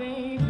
baby.